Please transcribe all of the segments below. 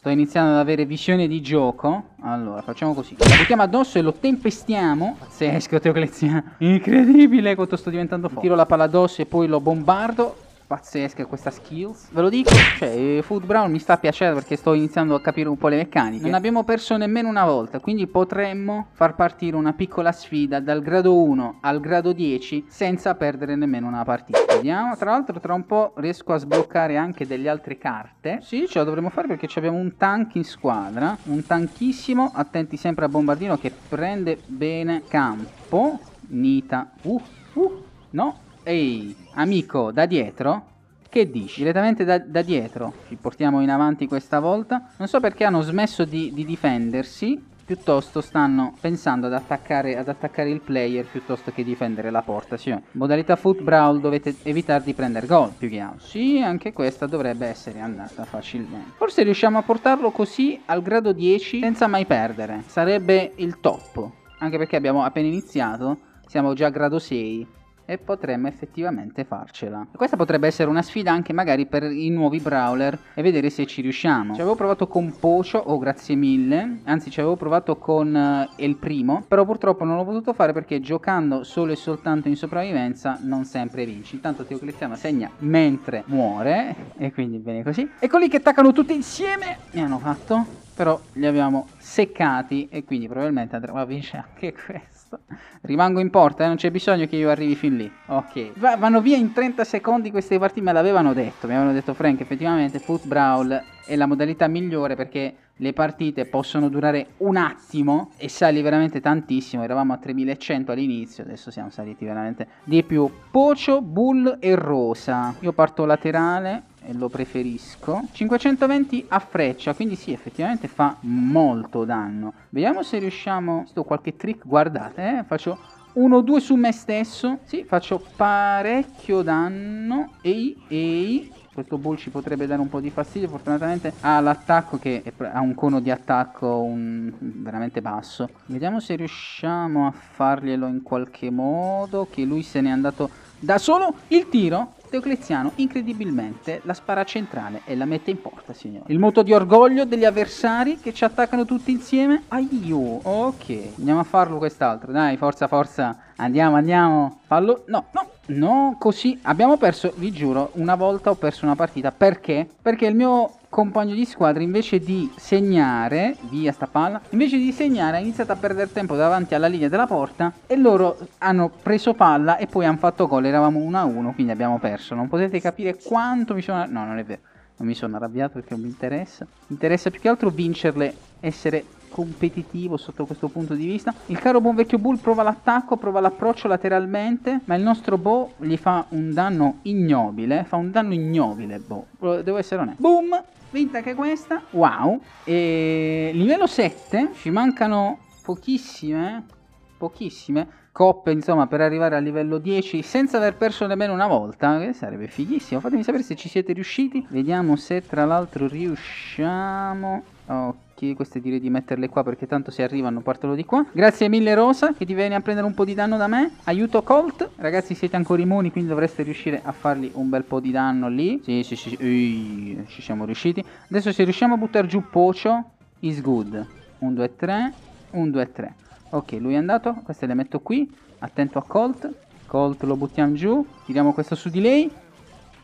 Sto iniziando ad avere visione di gioco. Allora, facciamo così. Lo buttiamo addosso e lo tempestiamo. Pazzesco, Teocleziano. Incredibile quanto sto diventando forte. Tiro la palla addosso e poi lo bombardo pazzesca questa skills. Ve lo dico, cioè, Food Brown mi sta piacendo perché sto iniziando a capire un po' le meccaniche. Non abbiamo perso nemmeno una volta, quindi potremmo far partire una piccola sfida dal grado 1 al grado 10 senza perdere nemmeno una partita. Vediamo, tra l'altro tra un po' riesco a sbloccare anche delle altre carte. Sì, ce la dovremmo fare perché abbiamo un tank in squadra, un tanchissimo, attenti sempre a bombardino che prende bene campo. Nita. Uh, uh, no, Ehi, amico, da dietro? Che dici? Direttamente da, da, dietro. Ci portiamo in avanti questa volta. Non so perché hanno smesso di, di difendersi. Piuttosto stanno pensando ad attaccare, ad attaccare, il player piuttosto che difendere la porta. Sì, modalità foot brawl dovete evitare di prendere gol più che altro. Sì, anche questa dovrebbe essere andata facilmente. Forse riusciamo a portarlo così al grado 10 senza mai perdere. Sarebbe il top. Anche perché abbiamo appena iniziato. Siamo già a grado 6 e potremmo effettivamente farcela. Questa potrebbe essere una sfida anche magari per i nuovi brawler e vedere se ci riusciamo. Ci avevo provato con Pocio, oh grazie mille, anzi ci avevo provato con uh, il primo, però purtroppo non l'ho potuto fare perché giocando solo e soltanto in sopravvivenza non sempre vinci. Intanto Teocleziano segna mentre muore e quindi bene così. Eccoli che attaccano tutti insieme, mi hanno fatto, però li abbiamo seccati e quindi probabilmente andremo a vincere anche questo. Rimango in porta, eh? non c'è bisogno che io arrivi fin lì. Ok. Va- vanno via in 30 secondi queste partite, me l'avevano detto. Mi avevano detto Frank, effettivamente Foot Brawl è la modalità migliore perché le partite possono durare un attimo e sali veramente tantissimo. Eravamo a 3100 all'inizio, adesso siamo saliti veramente di più. Pocio, Bull e Rosa. Io parto laterale e lo preferisco. 520 a freccia, quindi sì, effettivamente fa molto danno. Vediamo se riusciamo... Sto qualche trick, guardate, eh, faccio 1-2 su me stesso. Sì, faccio parecchio danno. Ehi, ehi. Questo bull ci potrebbe dare un po' di fastidio. Fortunatamente ha l'attacco che ha un cono di attacco un... veramente basso. Vediamo se riusciamo a farglielo in qualche modo. Che lui se n'è andato da solo. Il tiro Teocleziano incredibilmente la spara centrale e la mette in porta, signore. Il moto di orgoglio degli avversari che ci attaccano tutti insieme. Aiuh, ok. Andiamo a farlo quest'altro. Dai, forza, forza. Andiamo, andiamo. Fallo. No, no. No, così abbiamo perso, vi giuro, una volta ho perso una partita. Perché? Perché il mio compagno di squadra invece di segnare, via sta palla, invece di segnare ha iniziato a perdere tempo davanti alla linea della porta e loro hanno preso palla e poi hanno fatto gol, eravamo 1-1, quindi abbiamo perso. Non potete capire quanto mi sono... No, non è vero, non mi sono arrabbiato perché non mi interessa. Mi interessa più che altro vincerle, essere competitivo sotto questo punto di vista. Il caro buon vecchio Bull prova l'attacco, prova l'approccio lateralmente, ma il nostro Bo gli fa un danno ignobile, fa un danno ignobile, Bo. Devo essere onesto. Boom! Vinta anche questa. Wow. E livello 7, ci mancano pochissime, pochissime coppe, insomma, per arrivare al livello 10 senza aver perso nemmeno una volta, che sarebbe fighissimo. Fatemi sapere se ci siete riusciti. Vediamo se tra l'altro riusciamo. Ok queste direi di metterle qua perché tanto se arrivano partono di qua. Grazie mille Rosa che ti viene a prendere un po' di danno da me. Aiuto Colt. Ragazzi siete ancora immuni quindi dovreste riuscire a fargli un bel po' di danno lì. Sì sì sì, Ui, ci siamo riusciti. Adesso se riusciamo a buttare giù Pocio is good. 1, 2, 3. 1, 2, 3. Ok lui è andato. Queste le metto qui. Attento a Colt. Colt lo buttiamo giù. Tiriamo questo su di lei.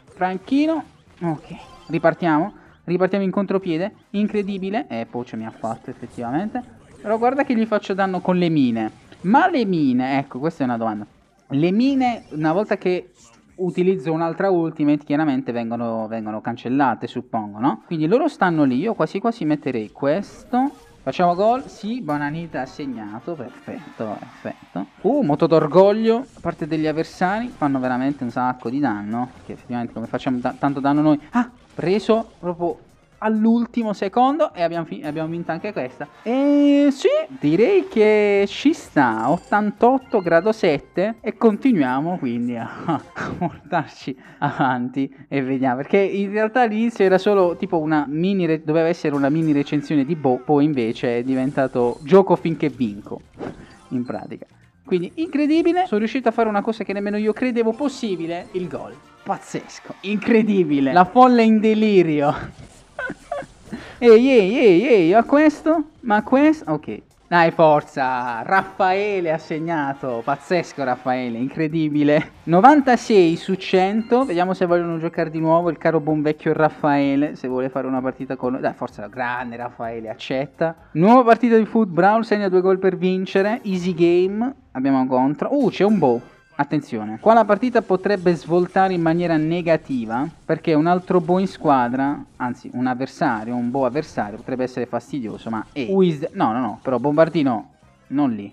Franchino. Ok. Ripartiamo. Ripartiamo in contropiede. Incredibile. Eh, Pocio mi ha fatto effettivamente. Però guarda che gli faccio danno con le mine. Ma le mine, ecco, questa è una domanda. Le mine, una volta che utilizzo un'altra ultimate, chiaramente vengono, vengono cancellate, suppongo, no? Quindi loro stanno lì. Io quasi quasi metterei questo. Facciamo gol, sì, Bonanita ha segnato, perfetto, perfetto. Uh, moto d'orgoglio, a parte degli avversari, fanno veramente un sacco di danno, che effettivamente come facciamo tanto danno noi... Ah, preso proprio all'ultimo secondo e abbiamo, abbiamo, vinto anche questa. E sì, direi che ci sta 88 grado 7 e continuiamo quindi a, portarci avanti e vediamo perché in realtà all'inizio era solo tipo una mini doveva essere una mini recensione di Bo, poi invece è diventato gioco finché vinco in pratica. Quindi incredibile, sono riuscito a fare una cosa che nemmeno io credevo possibile, il gol. Pazzesco, incredibile, la folla in delirio. Ehi, ehi, ehi, ehi, ma questo? Ma questo? Ok. Dai, forza! Raffaele ha segnato. Pazzesco Raffaele, incredibile. 96 su 100. Vediamo se vogliono giocare di nuovo il caro buon vecchio Raffaele. Se vuole fare una partita con noi. Dai, forza, grande Raffaele, accetta. Nuova partita di Foot Brawl, segna due gol per vincere. Easy game. Abbiamo contro. Uh, c'è un bow. Attenzione, qua la partita potrebbe svoltare in maniera negativa perché un altro boh in squadra, anzi un avversario, un boh avversario potrebbe essere fastidioso, ma è... The... No, no, no, però Bombardino non lì.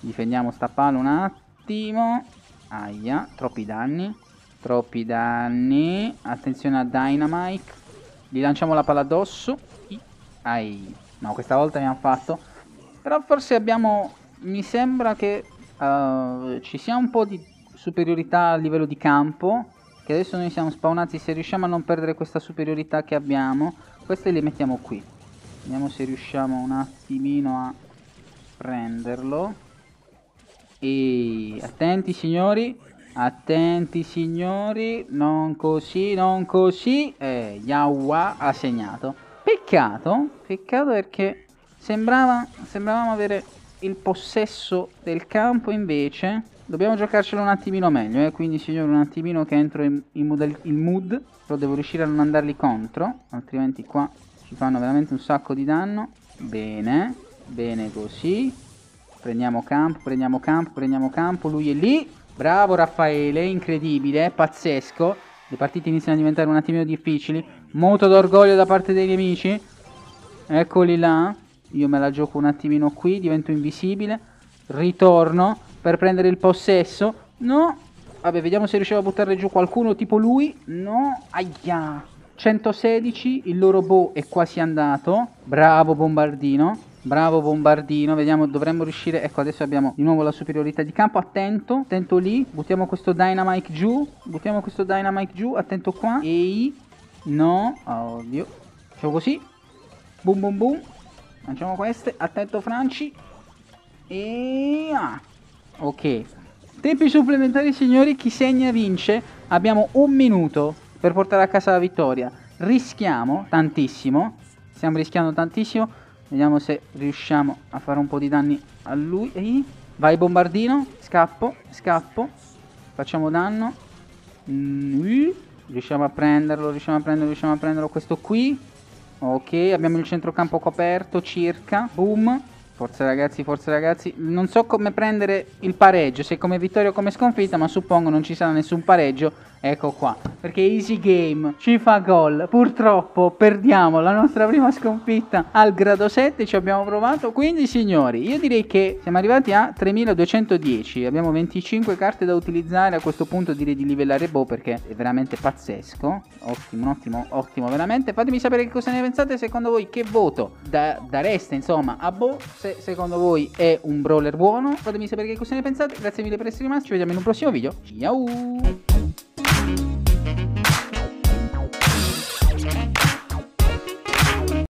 Difendiamo sta palla un attimo. Aia, troppi danni. Troppi danni. Attenzione a Dynamite. Gli lanciamo la palla addosso. Ai. No, questa volta abbiamo fatto. Però forse abbiamo... Mi sembra che uh, ci sia un po' di superiorità a livello di campo, che adesso noi siamo spawnati, se riusciamo a non perdere questa superiorità che abbiamo, queste le mettiamo qui. Vediamo se riusciamo un attimino a prenderlo. E attenti signori, attenti signori, non così, non così. Eh, Yawa ha segnato. Peccato, peccato perché sembrava, sembravamo avere il possesso del campo invece dobbiamo giocarcelo un attimino meglio, eh? quindi signore un attimino che entro in, in il mood, però devo riuscire a non andarli contro, altrimenti qua ci fanno veramente un sacco di danno. Bene, bene così. Prendiamo campo, prendiamo campo, prendiamo campo, lui è lì. Bravo Raffaele, incredibile, pazzesco. Le partite iniziano a diventare un attimino difficili. Moto d'orgoglio da parte dei nemici. Eccoli là. Io me la gioco un attimino qui, divento invisibile. Ritorno per prendere il possesso. No. Vabbè, vediamo se riusciamo a buttare giù qualcuno tipo lui. No. Aia. 116, il loro bow è quasi andato. Bravo bombardino. Bravo bombardino, vediamo, dovremmo riuscire, ecco adesso abbiamo di nuovo la superiorità di campo, attento, attento lì, buttiamo questo dynamite giù, buttiamo questo dynamite giù, attento qua, ehi, no, oddio, facciamo così, boom boom boom, Lanciamo queste. Attento Franci. E... Ah. Ok. Tempi supplementari signori. Chi segna vince. Abbiamo un minuto per portare a casa la vittoria. Rischiamo tantissimo. Stiamo rischiando tantissimo. Vediamo se riusciamo a fare un po' di danni a lui. Ehi. Vai bombardino. Scappo. Scappo. Facciamo danno. Mm, riusciamo a prenderlo. Riusciamo a prenderlo. Riusciamo a prenderlo. Questo qui. Ok, abbiamo il centrocampo coperto circa. Boom. Forza ragazzi, forza ragazzi. Non so come prendere il pareggio, se come vittoria o come sconfitta, ma suppongo non ci sarà nessun pareggio. Ecco qua. Perché Easy Game ci fa gol. Purtroppo perdiamo la nostra prima sconfitta al grado 7. Ci abbiamo provato. Quindi signori, io direi che siamo arrivati a 3210. Abbiamo 25 carte da utilizzare. A questo punto direi di livellare Bo perché è veramente pazzesco. Ottimo, ottimo, ottimo veramente. Fatemi sapere che cosa ne pensate. Secondo voi che voto da, dareste insomma a Bo? Se secondo voi è un brawler buono. Fatemi sapere che cosa ne pensate. Grazie mille per essere rimasti. Ci vediamo in un prossimo video. Ciao!